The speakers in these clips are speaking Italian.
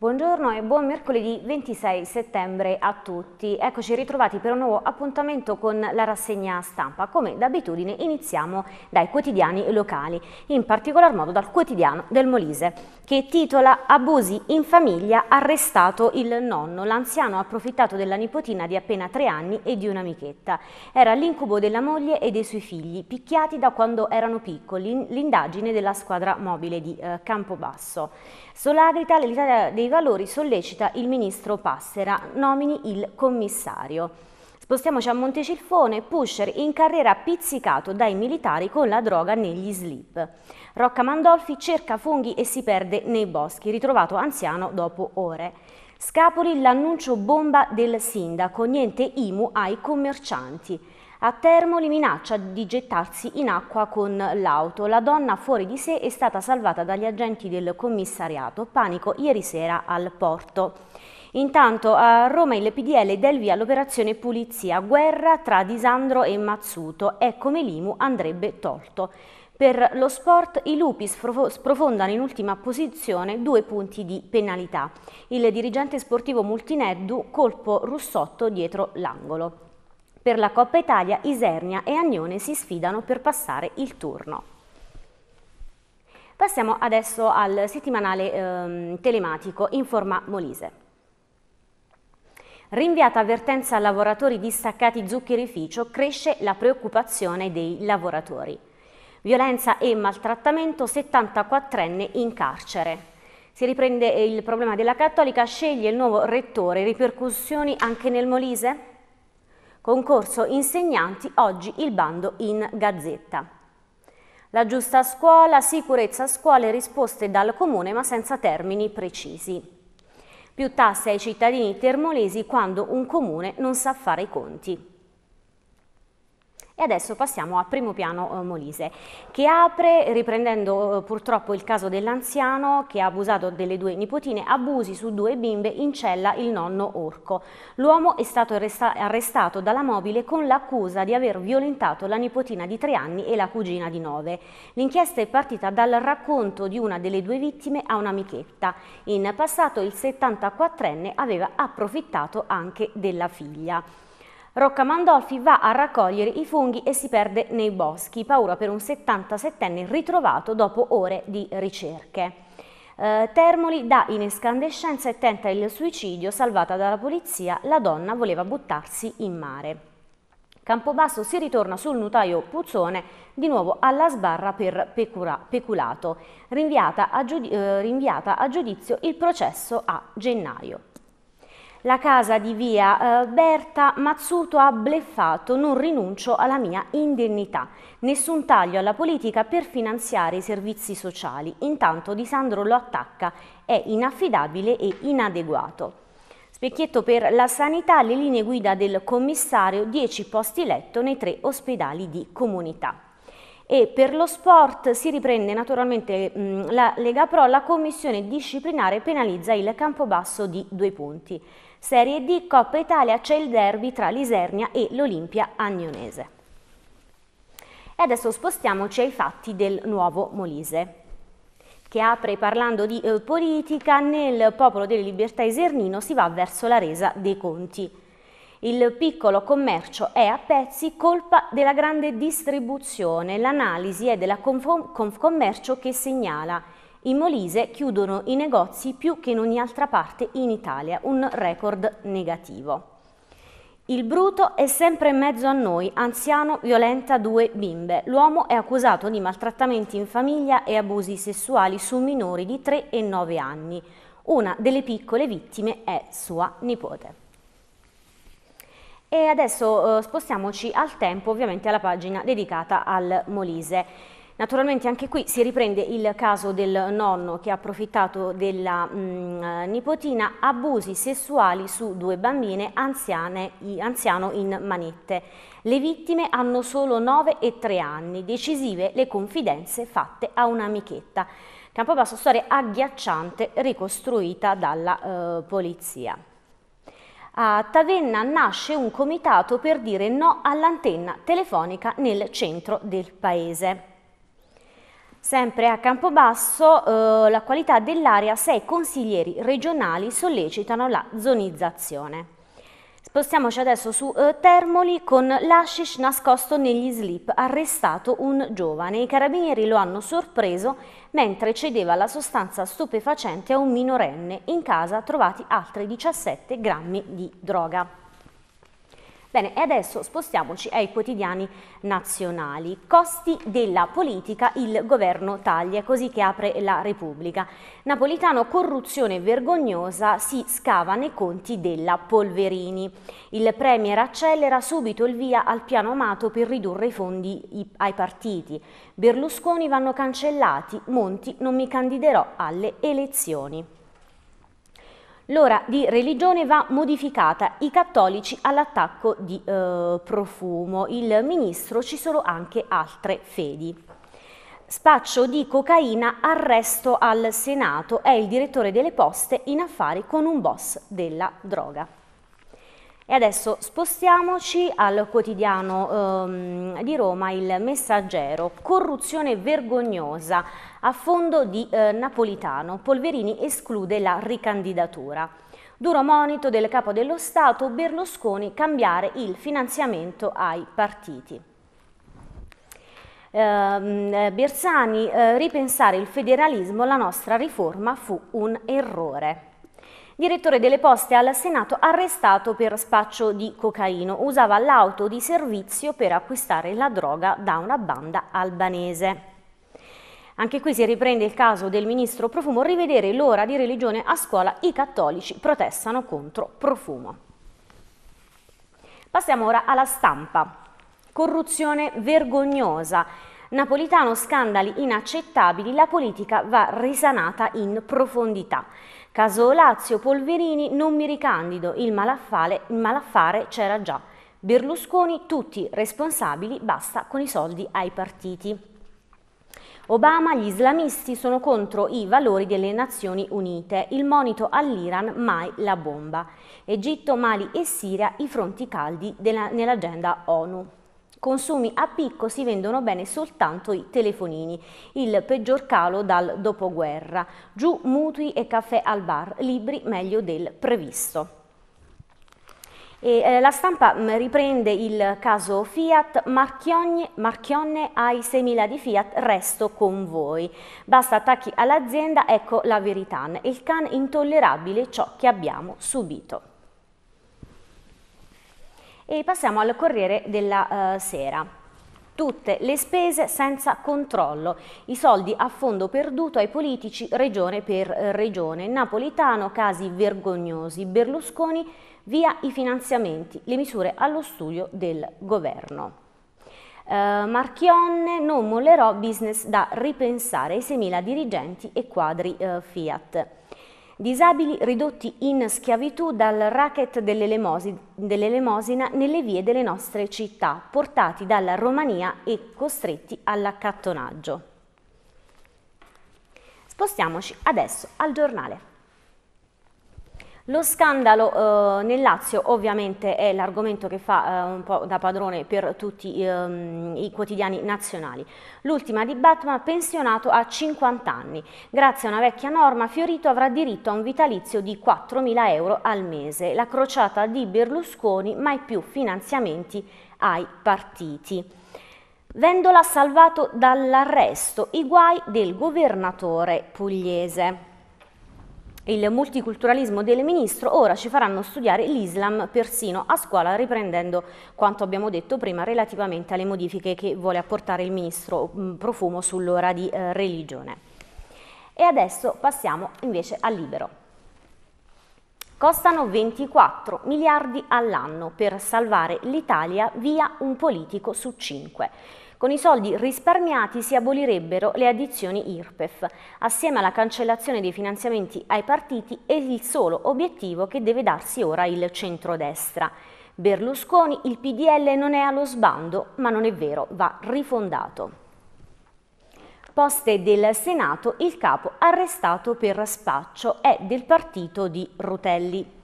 Buongiorno e buon mercoledì 26 settembre a tutti. Eccoci ritrovati per un nuovo appuntamento con la rassegna stampa. Come d'abitudine iniziamo dai quotidiani locali, in particolar modo dal quotidiano del Molise, che titola Abusi in famiglia, arrestato il nonno. L'anziano ha approfittato della nipotina di appena tre anni e di un'amichetta. Era l'incubo della moglie e dei suoi figli, picchiati da quando erano piccoli, l'indagine della squadra mobile di eh, Campobasso. Solagrita l'Italia dei Valori sollecita il ministro Passera, nomini il commissario. Spostiamoci a Montecilfone, pusher in carriera pizzicato dai militari con la droga negli slip. Rocca Mandolfi cerca funghi e si perde nei boschi, ritrovato anziano dopo ore. Scapoli l'annuncio bomba del sindaco, niente IMU ai commercianti. A Termoli minaccia di gettarsi in acqua con l'auto. La donna fuori di sé è stata salvata dagli agenti del commissariato. Panico ieri sera al porto. Intanto a Roma il PDL del via l'operazione pulizia, guerra tra Disandro e Mazzuto, è come l'IMU andrebbe tolto. Per lo sport i lupi sprofondano in ultima posizione due punti di penalità. Il dirigente sportivo Multineddu colpo Russotto dietro l'angolo. Per la Coppa Italia Isernia e Agnone si sfidano per passare il turno. Passiamo adesso al settimanale ehm, telematico Informa Molise. Rinviata avvertenza a lavoratori distaccati zuccherificio, cresce la preoccupazione dei lavoratori. Violenza e maltrattamento, 74enne in carcere. Si riprende il problema della Cattolica, sceglie il nuovo rettore, ripercussioni anche nel Molise? Concorso insegnanti, oggi il bando in gazzetta. La giusta scuola, sicurezza scuole, risposte dal comune ma senza termini precisi. Più tasse ai cittadini termolesi quando un comune non sa fare i conti. E adesso passiamo a primo piano eh, Molise, che apre, riprendendo eh, purtroppo il caso dell'anziano che ha abusato delle due nipotine, abusi su due bimbe in cella il nonno Orco. L'uomo è stato arrestato dalla mobile con l'accusa di aver violentato la nipotina di tre anni e la cugina di nove. L'inchiesta è partita dal racconto di una delle due vittime a un'amichetta. In passato il 74enne aveva approfittato anche della figlia. Rocca Mandolfi va a raccogliere i funghi e si perde nei boschi, paura per un 77enne ritrovato dopo ore di ricerche. Eh, Termoli dà in escandescenza e tenta il suicidio, salvata dalla polizia, la donna voleva buttarsi in mare. Campobasso si ritorna sul notaio Puzzone, di nuovo alla sbarra per peculato, rinviata a, eh, rinviata a giudizio il processo a gennaio. La casa di via eh, Berta Mazzuto ha bleffato, non rinuncio alla mia indennità. Nessun taglio alla politica per finanziare i servizi sociali. Intanto Di Sandro lo attacca, è inaffidabile e inadeguato. Specchietto per la sanità, le linee guida del commissario, 10 posti letto nei tre ospedali di comunità. E per lo sport si riprende naturalmente mh, la Lega Pro, la commissione disciplinare penalizza il Campobasso di due punti. Serie D Coppa Italia c'è il derby tra l'Isernia e l'Olimpia Agnonese. E adesso spostiamoci ai fatti del nuovo Molise che apre parlando di eh, politica, nel Popolo delle Libertà Isernino si va verso la resa dei conti. Il piccolo commercio è a pezzi colpa della grande distribuzione, l'analisi è della Confcommercio che segnala in Molise chiudono i negozi più che in ogni altra parte in Italia, un record negativo. Il bruto è sempre in mezzo a noi, anziano violenta due bimbe. L'uomo è accusato di maltrattamenti in famiglia e abusi sessuali su minori di 3 e 9 anni. Una delle piccole vittime è sua nipote. E adesso eh, spostiamoci al tempo, ovviamente alla pagina dedicata al Molise. Naturalmente anche qui si riprende il caso del nonno che ha approfittato della mh, mm, nipotina, abusi sessuali su due bambine anziane, anziano in manette. Le vittime hanno solo 9 e 3 anni, decisive le confidenze fatte a un'amichetta. Campobasso, storia agghiacciante ricostruita dalla eh, polizia. A Tavenna nasce un comitato per dire no all'antenna telefonica nel centro del paese. Sempre a Campobasso eh, la qualità dell'aria, sei consiglieri regionali sollecitano la zonizzazione. Spostiamoci adesso su eh, Termoli con l'ashish nascosto negli slip, arrestato un giovane. I carabinieri lo hanno sorpreso mentre cedeva la sostanza stupefacente a un minorenne. In casa trovati altri 17 grammi di droga. Bene, e adesso spostiamoci ai quotidiani nazionali. Costi della politica, il governo taglia, così che apre la Repubblica. Napolitano, corruzione vergognosa, si scava nei conti della Polverini. Il Premier accelera subito il via al piano amato per ridurre i fondi ai partiti. Berlusconi vanno cancellati, Monti non mi candiderò alle elezioni. L'ora di religione va modificata, i cattolici all'attacco di eh, Profumo, il ministro ci sono anche altre fedi. Spaccio di cocaina, arresto al Senato, è il direttore delle poste in affari con un boss della droga. E adesso spostiamoci al quotidiano ehm, di Roma, il Messaggero. Corruzione vergognosa a fondo di eh, Napolitano. Polverini esclude la ricandidatura. Duro monito del capo dello Stato, Berlusconi cambiare il finanziamento ai partiti. Eh, Bersani, eh, ripensare il federalismo, la nostra riforma fu un errore direttore delle poste al Senato arrestato per spaccio di cocaino. Usava l'auto di servizio per acquistare la droga da una banda albanese. Anche qui si riprende il caso del ministro Profumo, rivedere l'ora di religione a scuola, i cattolici protestano contro Profumo. Passiamo ora alla stampa. Corruzione vergognosa. Napolitano scandali inaccettabili, la politica va risanata in profondità. Caso Lazio Polverini non mi ricandido, il il malaffare c'era già. Berlusconi tutti responsabili, basta con i soldi ai partiti. Obama, gli islamisti sono contro i valori delle Nazioni Unite, il monito all'Iran, mai la bomba. Egitto, Mali e Siria, i fronti caldi nell'agenda ONU. Consumi a picco si vendono bene soltanto i telefonini, il peggior calo dal dopoguerra. Giù mutui e caffè al bar, libri meglio del previsto. E, eh, la stampa mm, riprende il caso Fiat, Marchionne, Marchionne ai 6.000 di Fiat, resto con voi. Basta attacchi all'azienda, ecco la verità. Il can intollerabile ciò che abbiamo subito. E passiamo al Corriere della uh, Sera. Tutte le spese senza controllo, i soldi a fondo perduto ai politici regione per eh, regione, Napolitano casi vergognosi, Berlusconi via i finanziamenti, le misure allo studio del governo. Uh, Marchionne non mollerò business da ripensare ai 6.000 dirigenti e quadri uh, Fiat. Disabili ridotti in schiavitù dal racket dell'elemosina nelle vie delle nostre città, portati dalla Romania e costretti all'accattonaggio. Spostiamoci adesso al giornale. Lo scandalo eh, nel Lazio ovviamente è l'argomento che fa eh, un po' da padrone per tutti ehm, i quotidiani nazionali. L'ultima di Batman pensionato a 50 anni. Grazie a una vecchia norma Fiorito avrà diritto a un vitalizio di 4.000 euro al mese. La crociata di Berlusconi, mai più finanziamenti ai partiti. Vendola salvato dall'arresto, i guai del governatore pugliese il multiculturalismo del ministro, ora ci faranno studiare l'Islam persino a scuola, riprendendo quanto abbiamo detto prima relativamente alle modifiche che vuole apportare il ministro mm, Profumo sull'ora di eh, religione. E adesso passiamo invece al libero. Costano 24 miliardi all'anno per salvare l'Italia via un politico su 5. Con i soldi risparmiati si abolirebbero le addizioni IRPEF, assieme alla cancellazione dei finanziamenti ai partiti è il solo obiettivo che deve darsi ora il centrodestra. Berlusconi, il PDL non è allo sbando, ma non è vero, va rifondato. Poste del Senato, il capo arrestato per spaccio è del partito di Rutelli.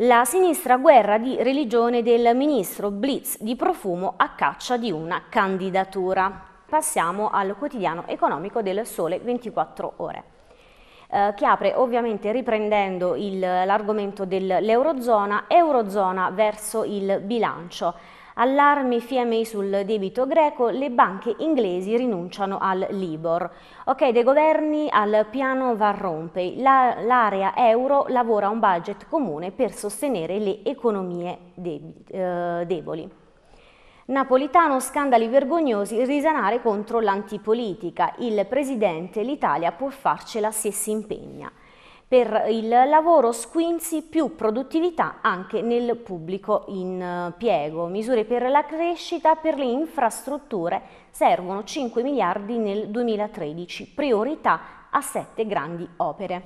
La sinistra guerra di religione del ministro Blitz di Profumo a caccia di una candidatura. Passiamo al quotidiano economico del Sole 24 ore. Eh, che apre ovviamente riprendendo l'argomento dell'Eurozona, Eurozona verso il bilancio. Allarmi FMI sul debito greco, le banche inglesi rinunciano al Libor. Ok, dei governi al piano Van Rompuy, l'area euro lavora un budget comune per sostenere le economie eh, deboli. Napolitano scandali vergognosi, risanare contro l'antipolitica. Il presidente, l'Italia può farcela se si impegna. Per il lavoro Squinzi più produttività anche nel pubblico impiego. Misure per la crescita, per le infrastrutture servono 5 miliardi nel 2013, priorità a sette grandi opere.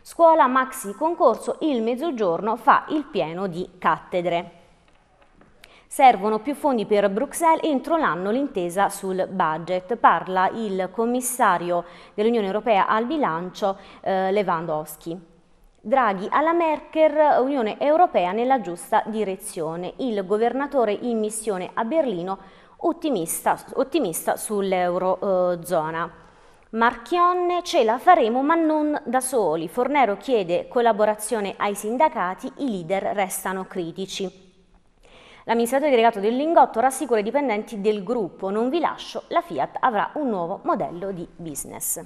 Scuola Maxi Concorso, il Mezzogiorno fa il pieno di cattedre. Servono più fondi per Bruxelles entro l'anno l'intesa sul budget. Parla il commissario dell'Unione Europea al bilancio eh, Lewandowski. Draghi alla Merkel, Unione Europea nella giusta direzione. Il governatore in missione a Berlino ottimista, ottimista sull'Eurozona. Marchionne ce la faremo ma non da soli. Fornero chiede collaborazione ai sindacati, i leader restano critici. L'amministratore delegato del Lingotto rassicura i dipendenti del gruppo non vi lascio, la Fiat avrà un nuovo modello di business.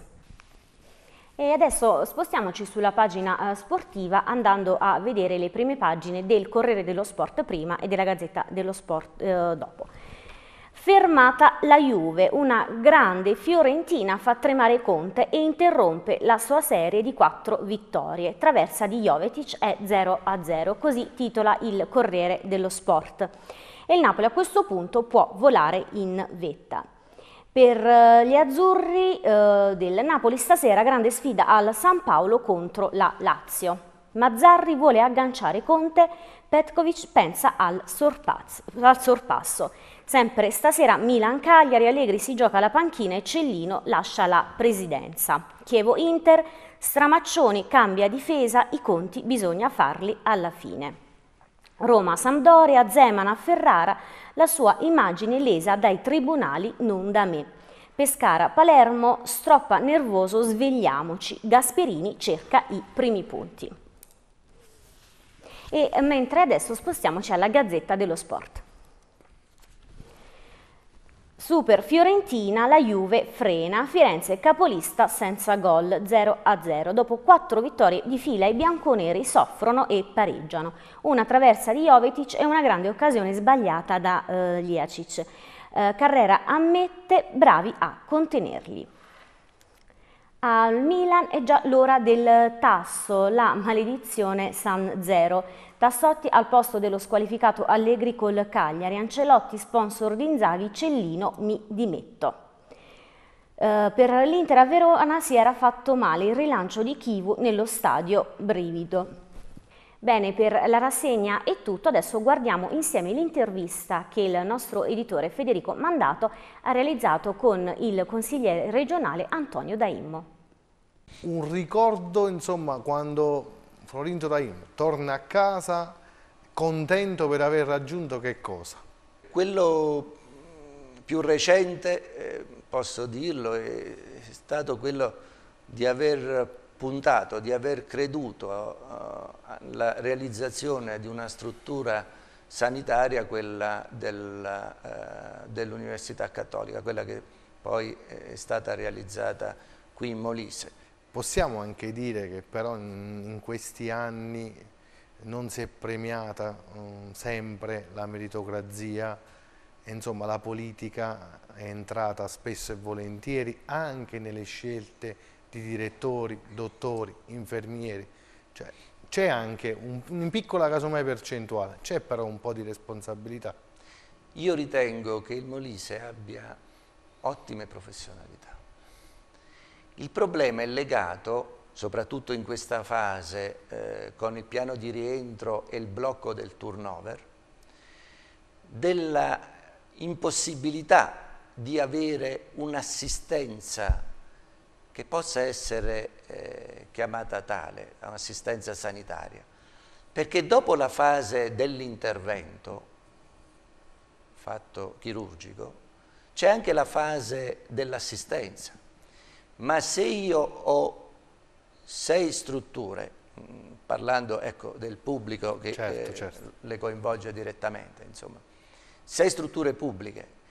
E adesso spostiamoci sulla pagina eh, sportiva andando a vedere le prime pagine del Corriere dello Sport prima e della Gazzetta dello Sport eh, dopo. Fermata la Juve, una grande Fiorentina fa tremare Conte e interrompe la sua serie di quattro vittorie. Traversa di Jovetic è 0-0, così titola il Corriere dello Sport. E il Napoli a questo punto può volare in vetta. Per eh, gli azzurri eh, del Napoli stasera grande sfida al San Paolo contro la Lazio. Mazzarri vuole agganciare Conte, Petkovic pensa al, al sorpasso. Sempre stasera Milan-Cagliari, Allegri si gioca la panchina e Cellino lascia la presidenza. Chievo-Inter, Stramaccioni cambia difesa, i conti bisogna farli alla fine. Roma-Sampdoria, Zemana-Ferrara, la sua immagine lesa dai tribunali, non da me. Pescara-Palermo, stroppa nervoso, svegliamoci, Gasperini cerca i primi punti. E mentre adesso spostiamoci alla Gazzetta dello Sport. Super Fiorentina, la Juve frena, Firenze capolista senza gol 0-0. Dopo quattro vittorie di fila i bianconeri soffrono e pareggiano. Una traversa di Jovetic e una grande occasione sbagliata da eh, Liacic. Eh, Carrera ammette bravi a contenerli. Al Milan è già l'ora del tasso, la maledizione San Zero. Tassotti al posto dello squalificato Allegri col Cagliari, Ancelotti sponsor di Inzaghi, Cellino mi dimetto. Uh, per l'Inter a Verona si era fatto male il rilancio di Kivu nello stadio Brivido. Bene, per la rassegna è tutto, adesso guardiamo insieme l'intervista che il nostro editore Federico Mandato ha realizzato con il consigliere regionale Antonio Daimmo un ricordo, insomma, quando Florinto Daim torna a casa contento per aver raggiunto che cosa? Quello più recente, eh, posso dirlo, è stato quello di aver puntato, di aver creduto alla realizzazione di una struttura sanitaria, quella dell'Università uh, dell Cattolica, quella che poi è stata realizzata qui in Molise. Possiamo anche dire che però in, questi anni non si è premiata um, sempre la meritocrazia insomma la politica è entrata spesso e volentieri anche nelle scelte di direttori, dottori, infermieri. Cioè, c'è anche un, in piccola casomai percentuale, c'è però un po' di responsabilità. Io ritengo che il Molise abbia ottime professionalità il problema è legato, soprattutto in questa fase, eh, con il piano di rientro e il blocco del turnover, della impossibilità di avere un'assistenza che possa essere eh, chiamata tale, un'assistenza sanitaria. Perché dopo la fase dell'intervento fatto chirurgico, c'è anche la fase dell'assistenza, ma se io ho sei strutture, mm, parlando ecco, del pubblico che certo, eh, certo. le coinvolge direttamente, insomma, sei strutture pubbliche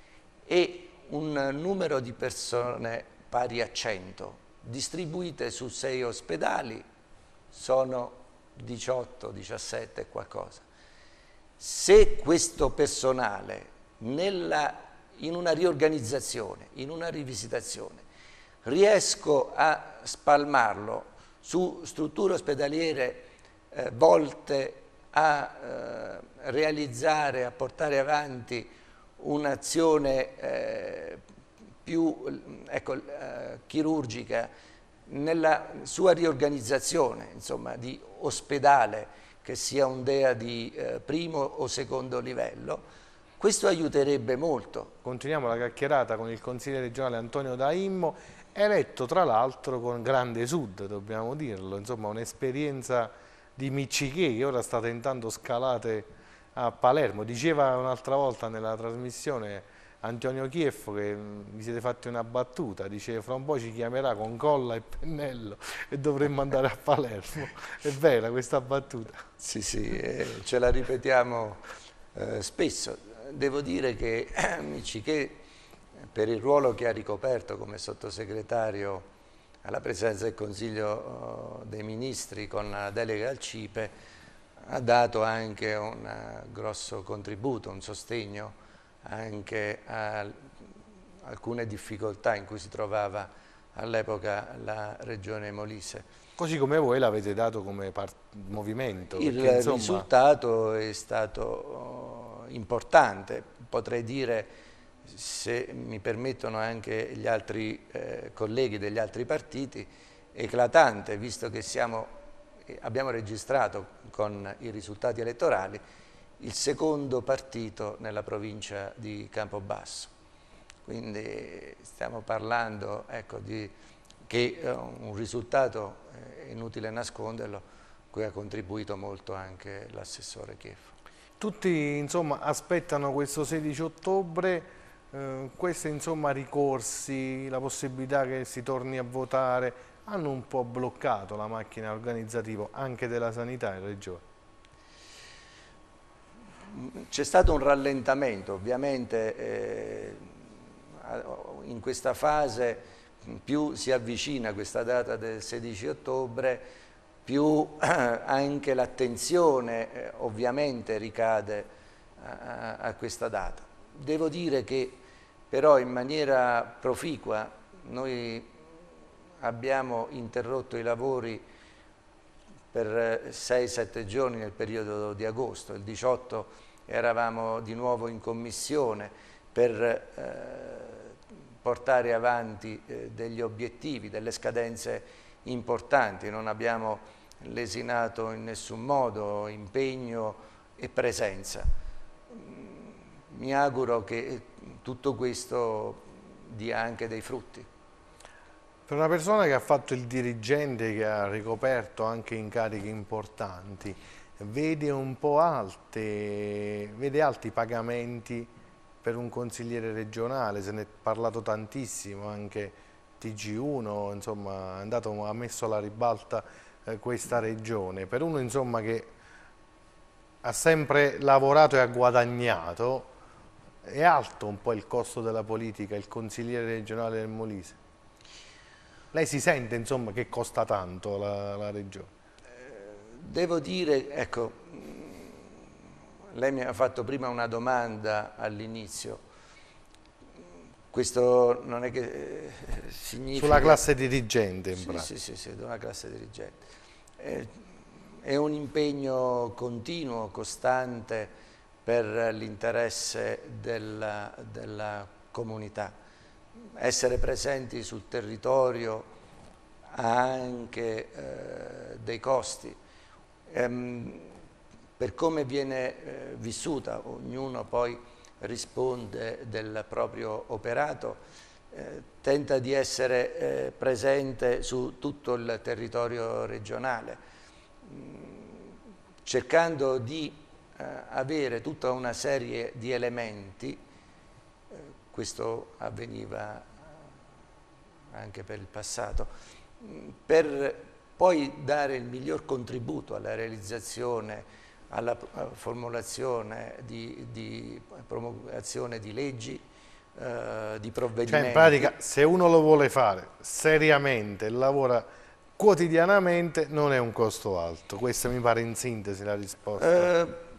e un numero di persone pari a 100 distribuite su sei ospedali sono 18, 17 e qualcosa. Se questo personale nella in una riorganizzazizione, in una rivisitazione, riesco a spalmarlo su strutture ospedaliere eh, volte a eh, realizzare, a portare avanti un'azione eh, più ecco, eh, chirurgica nella sua riorganizzazione insomma, di ospedale che sia un DEA di eh, primo o secondo livello, questo aiuterebbe molto. Continuiamo la chiacchierata con il consigliere regionale Antonio Daimmo, eletto tra l'altro con grande sud, dobbiamo dirlo, insomma un'esperienza di Miccichè che ora sta tentando scalate a Palermo. Diceva un'altra volta nella trasmissione Antonio Chieffo che vi siete fatti una battuta, dice fra un po' ci chiamerà con colla e pennello e dovremmo andare a Palermo. È vera questa battuta? Sì, sì, eh, ce la ripetiamo eh, spesso devo dire che Miciché, per il ruolo che ha ricoperto come sottosegretario alla presenza del Consiglio uh, dei Ministri con la delega al CIPE, ha dato anche un uh, grosso contributo, un sostegno anche a alcune difficoltà in cui si trovava all'epoca la regione Molise. Così come voi l'avete dato come movimento? Il perché, insomma... risultato è stato importante, potrei dire se mi permettono anche gli altri eh, colleghi degli altri partiti, eclatante, visto che siamo, eh, abbiamo registrato con i risultati elettorali il secondo partito nella provincia di Campobasso. Quindi stiamo parlando ecco, di che eh, un risultato, è inutile nasconderlo, cui ha contribuito molto anche l'assessore Chieffo. Tutti insomma, aspettano questo 16 ottobre, eh, questi insomma, ricorsi, la possibilità che si torni a votare, hanno un po' bloccato la macchina organizzativa anche della sanità in Regione. C'è stato un rallentamento, ovviamente eh, in questa fase più si avvicina questa data del 16 ottobre, più anche l'attenzione eh, ovviamente ricade a, a, questa data. Devo dire che però in maniera proficua noi abbiamo interrotto i lavori per 6-7 giorni nel periodo di agosto, il 18 eravamo di nuovo in commissione per eh, portare avanti eh, degli obiettivi, delle scadenze importanti, non abbiamo lesinato in nessun modo impegno e presenza. Mi auguro che tutto questo dia anche dei frutti. Per una persona che ha fatto il dirigente, che ha ricoperto anche incarichi importanti, vede un po' alte, vede alti pagamenti per un consigliere regionale, se ne è parlato tantissimo anche TG1, insomma, andato, ha messo alla ribalta eh, questa regione. Per uno insomma, che ha sempre lavorato e ha guadagnato, è alto un po' il costo della politica, il consigliere regionale del Molise. Lei si sente insomma, che costa tanto la, la regione? Devo dire, ecco, lei mi ha fatto prima una domanda all'inizio, questo non è che eh, significa... Sulla classe dirigente in sì, pratica. Sì, sì, sì, una classe dirigente. È, è un impegno continuo, costante per l'interesse della, della comunità. Essere presenti sul territorio ha anche eh, dei costi. Ehm, per come viene eh, vissuta, ognuno poi risponde del proprio operato, eh, tenta di essere eh, presente su tutto il territorio regionale, mh, mm, cercando di avere tutta una serie di elementi questo avveniva anche per il passato, per poi dare il miglior contributo alla realizzazione, alla formulazione di, di promulgazione di leggi, eh, di provvedimenti. Cioè in pratica se uno lo vuole fare seriamente, lavora quotidianamente, non è un costo alto. Questa mi pare in sintesi la risposta. Eh,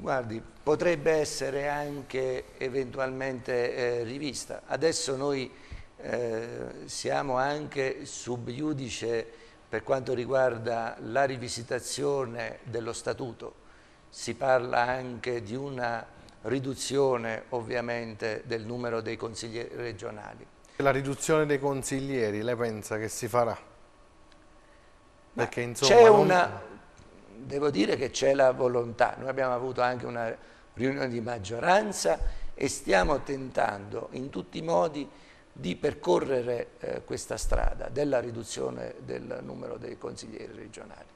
guardi, potrebbe essere anche eventualmente eh, rivista. Adesso noi eh, siamo anche sub judice per quanto riguarda la rivisitazione dello statuto. Si parla anche di una riduzione ovviamente del numero dei consiglieri regionali. La riduzione dei consiglieri, lei pensa che si farà? Perché insomma... Non... Una, devo dire che c'è la volontà, noi abbiamo avuto anche una riunione di maggioranza e stiamo tentando in tutti i modi di percorrere eh, questa strada della riduzione del numero dei consiglieri regionali.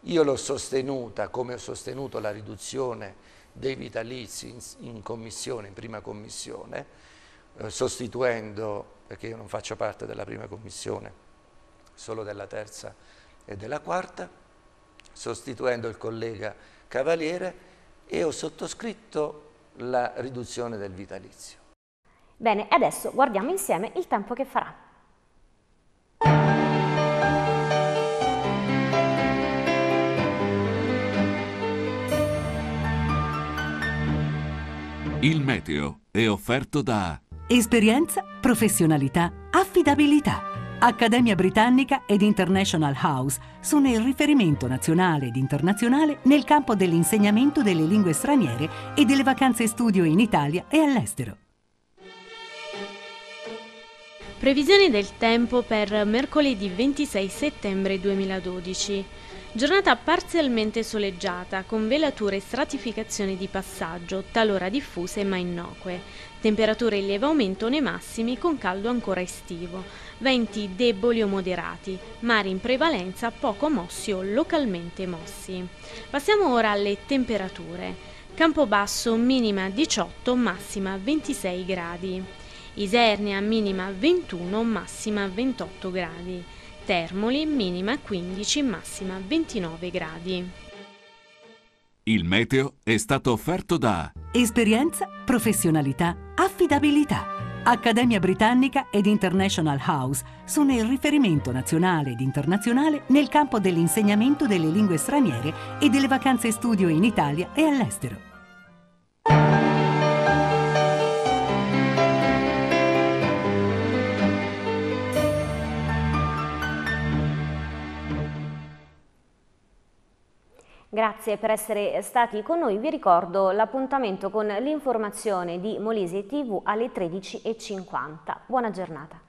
Io l'ho sostenuta come ho sostenuto la riduzione dei vitalizi in, in commissione, in prima commissione, eh, sostituendo, perché io non faccio parte della prima commissione, solo della terza e della quarta, sostituendo il collega Cavaliere e ho sottoscritto la riduzione del vitalizio. Bene, adesso guardiamo insieme il tempo che farà. Il meteo è offerto da Esperienza, professionalità, affidabilità. Accademia Britannica ed International House sono il riferimento nazionale ed internazionale nel campo dell'insegnamento delle lingue straniere e delle vacanze studio in Italia e all'estero. Previsioni del tempo per mercoledì 26 settembre 2012. Giornata parzialmente soleggiata, con velature e stratificazioni di passaggio, talora diffuse ma innocue. Temperature in lieve aumento nei massimi, con caldo ancora estivo. Venti deboli o moderati, mari in prevalenza poco mossi o localmente mossi. Passiamo ora alle temperature. Campobasso minima 18, massima 26 gradi. Isernia minima 21, massima 28 gradi. Termoli minima 15, massima 29 gradi. Il meteo è stato offerto da Esperienza, professionalità, affidabilità. Accademia Britannica ed International House sono il riferimento nazionale ed internazionale nel campo dell'insegnamento delle lingue straniere e delle vacanze studio in Italia e all'estero. Grazie per essere stati con noi. Vi ricordo l'appuntamento con l'informazione di Molise TV alle 13.50. Buona giornata.